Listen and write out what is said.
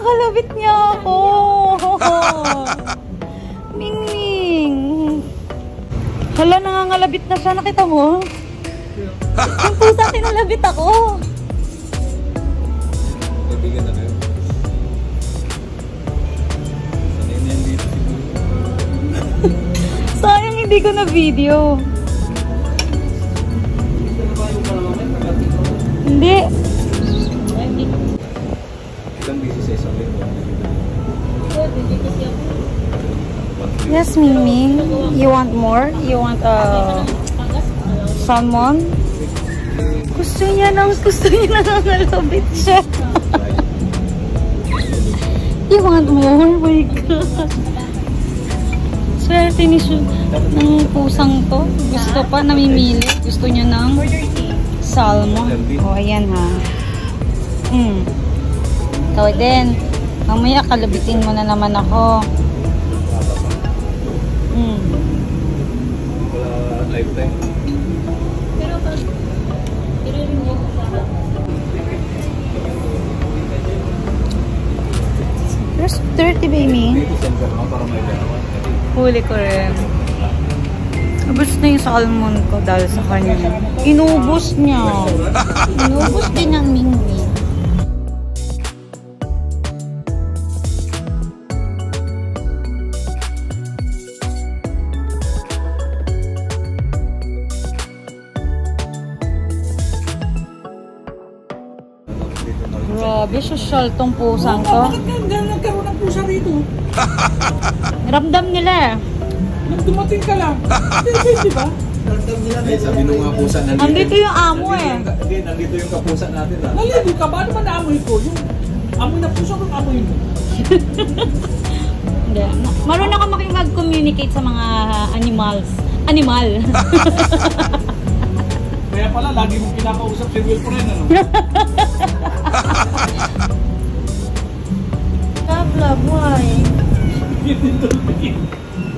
Kinakalabit niya ako. Mingming. Hala, nangangalabit na siya. Nakita mo? Yung pusa, kinalabit ako. Kaibigan na kayo. Sanay na yan dito siguro. Sayang hindi ko na video. Hindi. Isang linggo. Yes, Mimi. You want more? You want uh, salmon? Gusto niya nang gusto niya nangangalabit siya. you want more? Oh my God. Swerte ni Shu ng pusang to. Gusto pa namimili. Gusto niya ng salmon. Oh, ayan ha. Mm. Ikaw din. Mamaya kalabitin mo na naman ako. Mm. Wala lifetime. There's 30 baby. Dito center mo para may ganawan. Huli ko rin. Ubus na yung salmon ko dahil sa kanya. Inubos niya. Inubos din ng mingmi. Grabe, social tong pusang to. Bakit nga nga nagkaroon ng pusa rito? Ramdam nila eh. Nung dumating ka lang. Hindi, di ba? Ay, sabi nung mga pusa nandito. Nandito yung amo eh. Nandito yung- Hindi, nandito yung kapusa natin ah. Naligo ka ba? Ano ba naamoy ko? Yung amoy na pusa kung amoy mo. Hindi. Marunong ako makipag-communicate sa mga animals. Animal. Kaya pala, lagi mong kinakausap si Wilfred, ano? love, love, why?